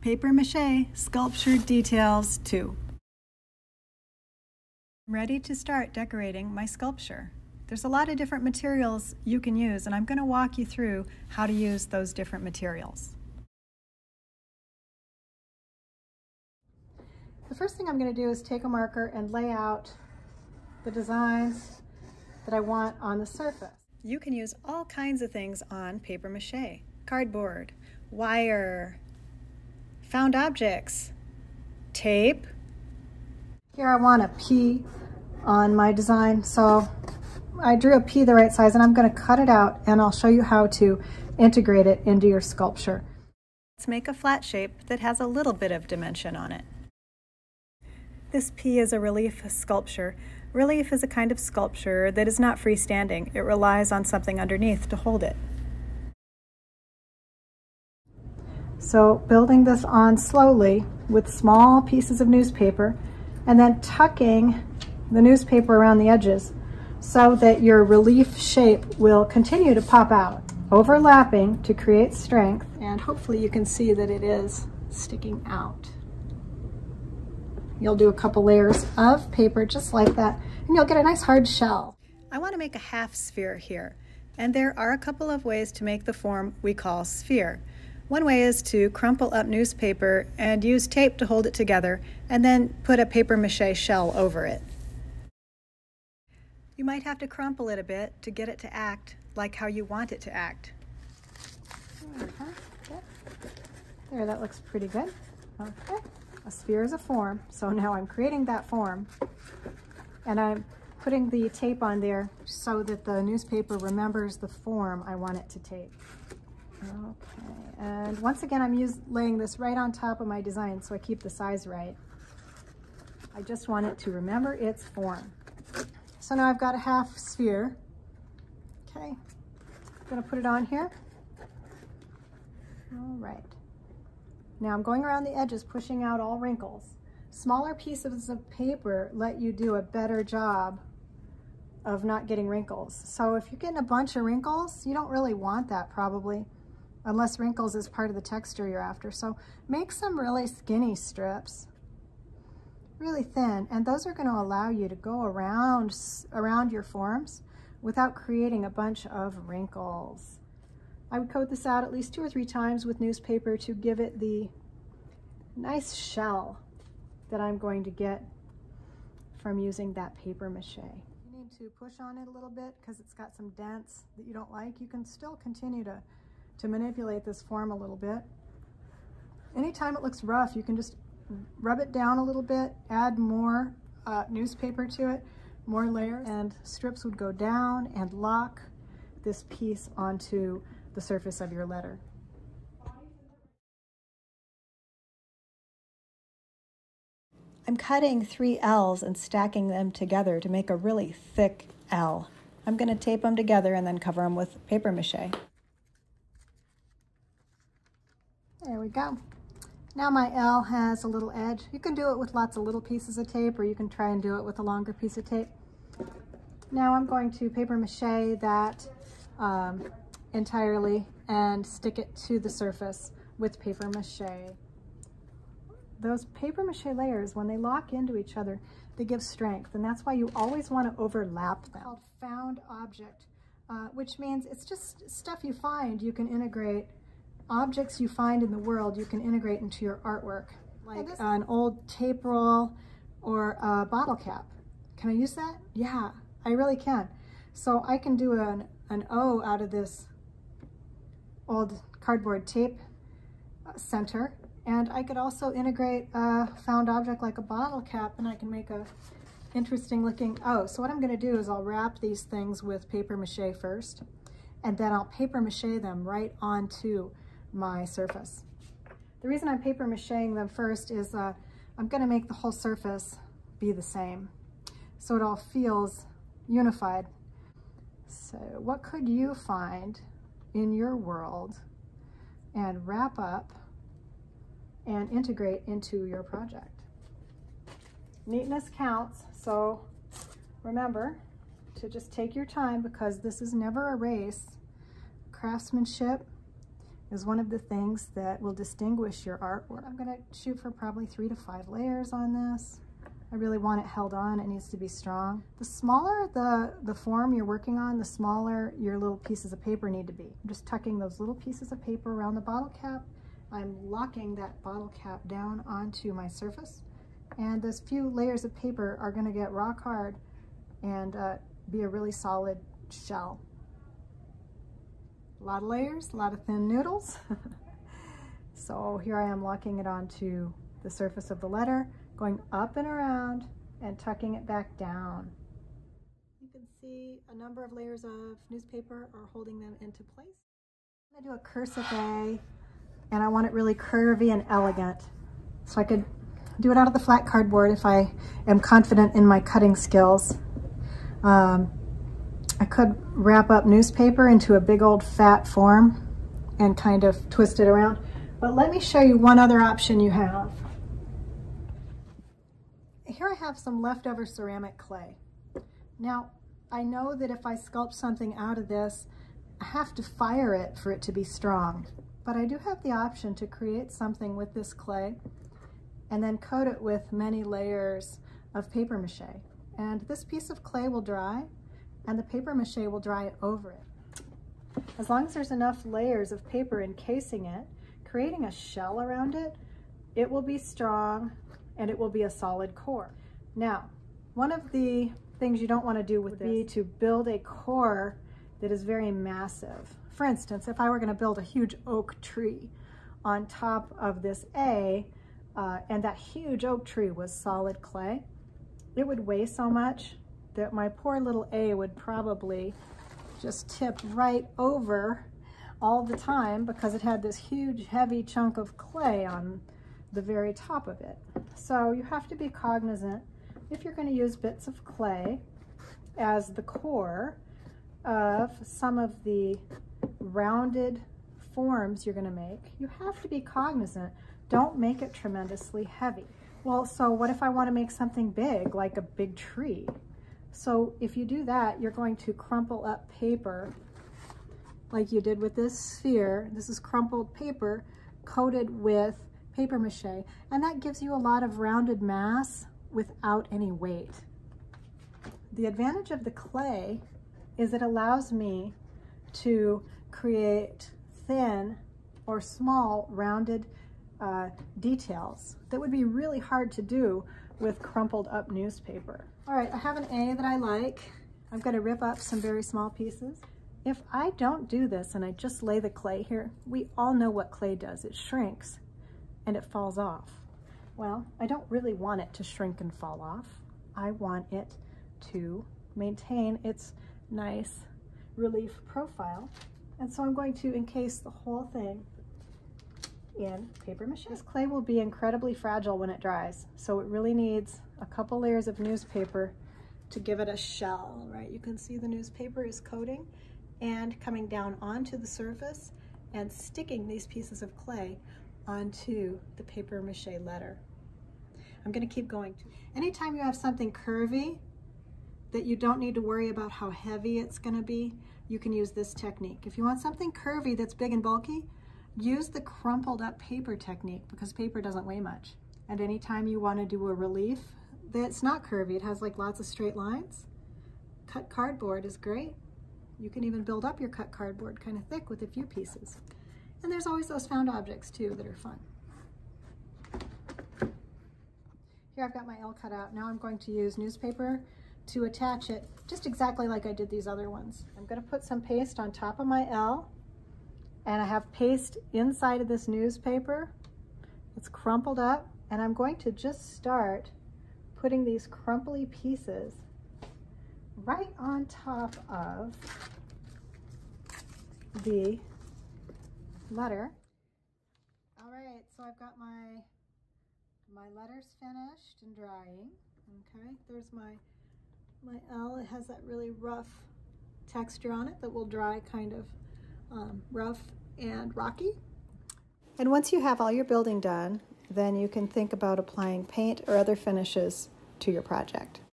Paper Mache Sculpture Details 2. I'm ready to start decorating my sculpture. There's a lot of different materials you can use and I'm going to walk you through how to use those different materials. The first thing I'm going to do is take a marker and lay out the designs that I want on the surface. You can use all kinds of things on paper mache, cardboard, wire, found objects, tape. Here I want a P on my design, so I drew a P the right size and I'm going to cut it out and I'll show you how to integrate it into your sculpture. Let's make a flat shape that has a little bit of dimension on it. This P is a relief sculpture. Relief is a kind of sculpture that is not freestanding. It relies on something underneath to hold it. So building this on slowly with small pieces of newspaper and then tucking the newspaper around the edges so that your relief shape will continue to pop out, overlapping to create strength. And hopefully you can see that it is sticking out. You'll do a couple layers of paper just like that, and you'll get a nice hard shell. I want to make a half sphere here, and there are a couple of ways to make the form we call sphere. One way is to crumple up newspaper and use tape to hold it together, and then put a paper mache shell over it. You might have to crumple it a bit to get it to act like how you want it to act. Uh-huh. There, that looks pretty good. Okay, a sphere is a form, so now I'm creating that form, and I'm putting the tape on there so that the newspaper remembers the form I want it to take. Okay, and once again, I'm use, laying this right on top of my design so I keep the size right. I just want it to remember its form. So now I've got a half sphere. Okay, I'm gonna put it on here. All right. Now I'm going around the edges, pushing out all wrinkles. Smaller pieces of paper let you do a better job of not getting wrinkles. So if you're getting a bunch of wrinkles, you don't really want that probably unless wrinkles is part of the texture you're after. So make some really skinny strips, really thin, and those are gonna allow you to go around, around your forms without creating a bunch of wrinkles. I would coat this out at least two or three times with newspaper to give it the nice shell that I'm going to get from using that paper mache. You need to push on it a little bit because it's got some dents that you don't like. You can still continue to to manipulate this form a little bit. Anytime it looks rough, you can just rub it down a little bit, add more uh, newspaper to it, more layers, and strips would go down and lock this piece onto the surface of your letter. I'm cutting three L's and stacking them together to make a really thick L. I'm going to tape them together and then cover them with paper mache. There we go. Now my L has a little edge. You can do it with lots of little pieces of tape or you can try and do it with a longer piece of tape. Now I'm going to paper mache that um, entirely and stick it to the surface with paper mache. Those paper mache layers, when they lock into each other, they give strength and that's why you always want to overlap them. Called found object, uh, which means it's just stuff you find you can integrate objects you find in the world you can integrate into your artwork, like an old tape roll or a bottle cap. Can I use that? Yeah, I really can. So I can do an, an O out of this old cardboard tape uh, center, and I could also integrate a found object like a bottle cap, and I can make a interesting looking O. So what I'm gonna do is I'll wrap these things with paper mache first, and then I'll paper mache them right onto my surface. The reason I'm paper macheing them first is uh, I'm gonna make the whole surface be the same. So it all feels unified. So what could you find in your world and wrap up and integrate into your project? Neatness counts, so remember to just take your time because this is never a race. Craftsmanship is one of the things that will distinguish your artwork. I'm gonna shoot for probably three to five layers on this. I really want it held on, it needs to be strong. The smaller the, the form you're working on, the smaller your little pieces of paper need to be. I'm just tucking those little pieces of paper around the bottle cap. I'm locking that bottle cap down onto my surface. And those few layers of paper are gonna get rock hard and uh, be a really solid shell. A lot of layers, a lot of thin noodles. so here I am locking it onto the surface of the letter, going up and around and tucking it back down. You can see a number of layers of newspaper are holding them into place. I'm gonna do a cursive A and I want it really curvy and elegant. So I could do it out of the flat cardboard if I am confident in my cutting skills. Um, I could wrap up newspaper into a big old fat form and kind of twist it around. But let me show you one other option you have. Here I have some leftover ceramic clay. Now, I know that if I sculpt something out of this, I have to fire it for it to be strong. But I do have the option to create something with this clay and then coat it with many layers of paper mache. And this piece of clay will dry and the paper mache will dry over it. As long as there's enough layers of paper encasing it, creating a shell around it, it will be strong and it will be a solid core. Now, one of the things you don't want to do would be to build a core that is very massive. For instance, if I were going to build a huge oak tree on top of this A, uh, and that huge oak tree was solid clay, it would weigh so much that my poor little A would probably just tip right over all the time because it had this huge heavy chunk of clay on the very top of it. So you have to be cognizant if you're going to use bits of clay as the core of some of the rounded forms you're going to make, you have to be cognizant. Don't make it tremendously heavy. Well, so what if I want to make something big, like a big tree? So if you do that, you're going to crumple up paper like you did with this sphere. This is crumpled paper coated with paper mache. And that gives you a lot of rounded mass without any weight. The advantage of the clay is it allows me to create thin or small rounded uh, details that would be really hard to do with crumpled up newspaper. All right, I have an A that I like. I'm gonna rip up some very small pieces. If I don't do this and I just lay the clay here, we all know what clay does. It shrinks and it falls off. Well, I don't really want it to shrink and fall off. I want it to maintain its nice relief profile. And so I'm going to encase the whole thing in paper mache. This clay will be incredibly fragile when it dries, so it really needs a couple layers of newspaper to give it a shell, right? You can see the newspaper is coating and coming down onto the surface and sticking these pieces of clay onto the paper mache letter. I'm gonna keep going. Anytime you have something curvy that you don't need to worry about how heavy it's gonna be, you can use this technique. If you want something curvy that's big and bulky, Use the crumpled up paper technique because paper doesn't weigh much. And anytime you want to do a relief that's not curvy, it has like lots of straight lines, cut cardboard is great. You can even build up your cut cardboard kind of thick with a few pieces. And there's always those found objects too that are fun. Here I've got my L cut out. Now I'm going to use newspaper to attach it just exactly like I did these other ones. I'm going to put some paste on top of my L and I have paste inside of this newspaper. It's crumpled up and I'm going to just start putting these crumply pieces right on top of the letter. All right, so I've got my my letters finished and drying. Okay, there's my my L. It has that really rough texture on it that will dry kind of um, rough and rocky. And once you have all your building done, then you can think about applying paint or other finishes to your project.